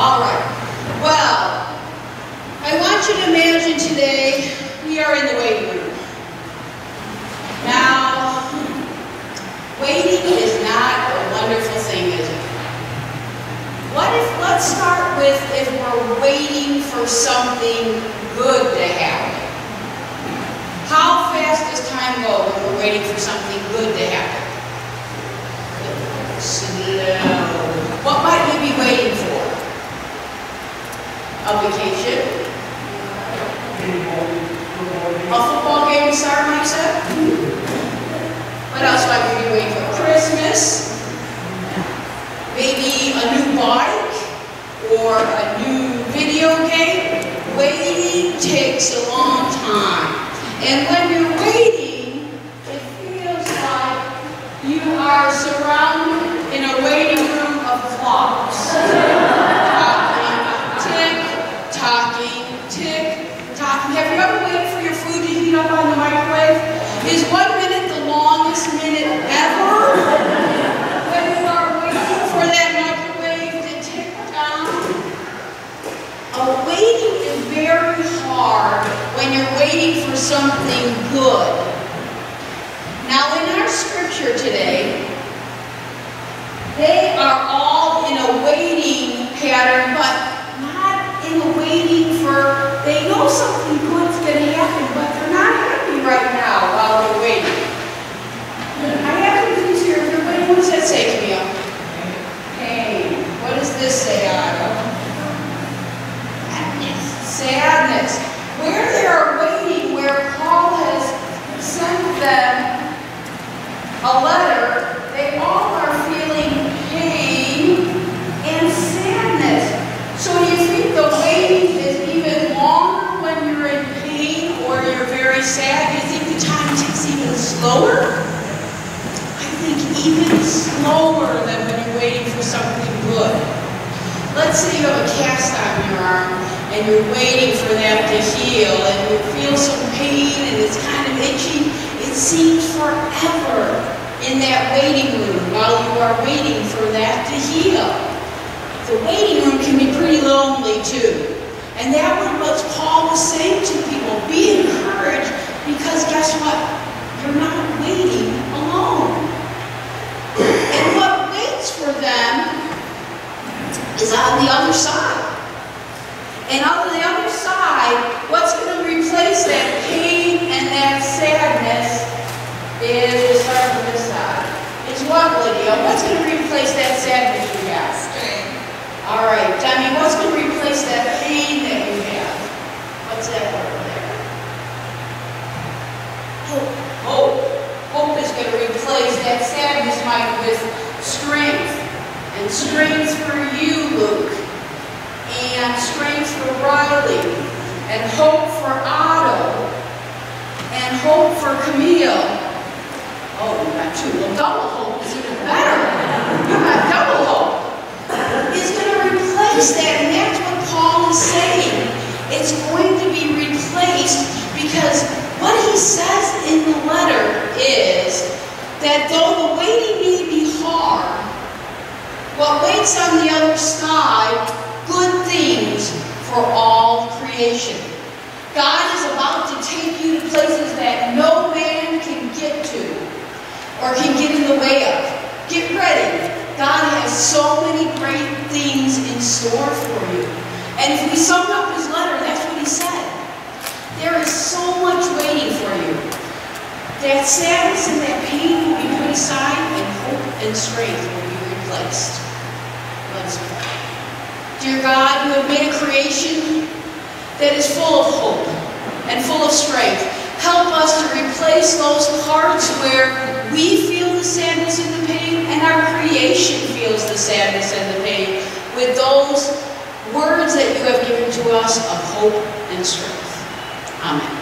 All right. Well, I want you to imagine today we are in the waiting room. Now, waiting is not a wonderful thing, is it? What if, let's start with if we're waiting for something good to happen. How fast does time go when we're waiting for something good to happen? Slow. What might we be waiting for? A vacation? A football game start, said? What else might we be waiting for? Christmas? Maybe a new bike? Or a new video game? Waiting takes a long time. And when you're waiting, it feels like you are surrounded in a waiting room of clocks. Talking, tick, talking, tick, talking. Have you ever waited for your food to heat up on the microwave? Is one minute the longest minute ever? When you are waiting for that microwave to tick down? A waiting is very hard when you're waiting for something good. Now, in our scripture today, they are all in a waiting pattern, but not in a waiting for, they know something good's going to happen, but they're not happy right now while they're waiting. I have some things here. Everybody, what does that say, Camille? Pain. What does this say? Sadness. Where they are waiting, where Paul has sent them a letter, they all are feeling pain and sadness. So do you think the waiting is even longer when you're in pain or you're very sad? Do you think the time takes even slower? I think even slower than when you're waiting for something good. Let's say you have a cast on your arm and you're waiting for that to heal and you feel some pain and it's kind of itchy. It seems forever in that waiting room while you are waiting for that to heal. The waiting room can be pretty lonely too. And that was what Paul was saying to people. Be encouraged because guess what? You're not waiting alone. And what waits for them is on the other side. And on the other side, what's going to replace that pain and that sadness is, we'll start from this side. It's what, Lydia? What's going to replace that sadness you have? All right, Demi, what's going to replace that pain that you have? What's that word there? Hope. Hope. Hope is going to replace that sadness, Mike, with strength. And strength for you, Luke. And strength for Riley. And hope for Otto. And hope for Camille. Oh, you got two. Well, double hope is even better. You got double hope. It's going to replace that, and that's what Paul is saying. It's going to be replaced because what he says in the letter is that though the waiting may be hard, what waits on the other side, good things for all creation. God is about to take you to places that no man can get to or can get in the way of. Get ready. God has so many great things in store for you. And if we sum up his letter, that's what he said. There is so much waiting for you. That sadness and that pain will be put aside, and hope and strength will be replaced. Dear God, you have made a creation that is full of hope and full of strength. Help us to replace those parts where we feel the sadness and the pain and our creation feels the sadness and the pain with those words that you have given to us of hope and strength. Amen.